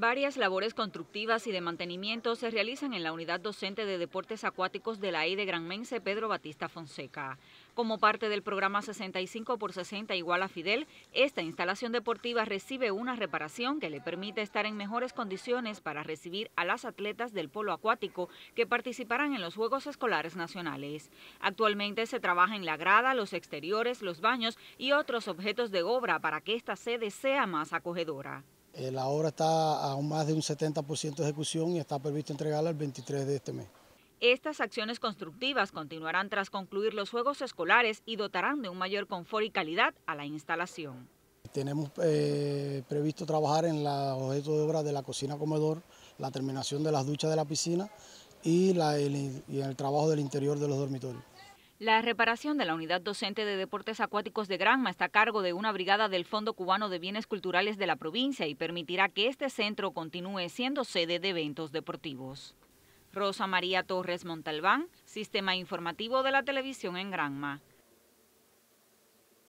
Varias labores constructivas y de mantenimiento se realizan en la unidad docente de deportes acuáticos de la I de Granmense Pedro Batista Fonseca. Como parte del programa 65 por 60 igual a Fidel, esta instalación deportiva recibe una reparación que le permite estar en mejores condiciones para recibir a las atletas del polo acuático que participarán en los Juegos Escolares Nacionales. Actualmente se trabaja en la grada, los exteriores, los baños y otros objetos de obra para que esta sede sea más acogedora. Eh, la obra está a más de un 70% de ejecución y está previsto entregarla el 23 de este mes. Estas acciones constructivas continuarán tras concluir los Juegos Escolares y dotarán de un mayor confort y calidad a la instalación. Tenemos eh, previsto trabajar en los objetos de obra de la cocina-comedor, la terminación de las duchas de la piscina y, y el trabajo del interior de los dormitorios. La reparación de la unidad docente de deportes acuáticos de Granma está a cargo de una brigada del Fondo Cubano de Bienes Culturales de la provincia y permitirá que este centro continúe siendo sede de eventos deportivos. Rosa María Torres Montalbán, Sistema Informativo de la Televisión en Granma.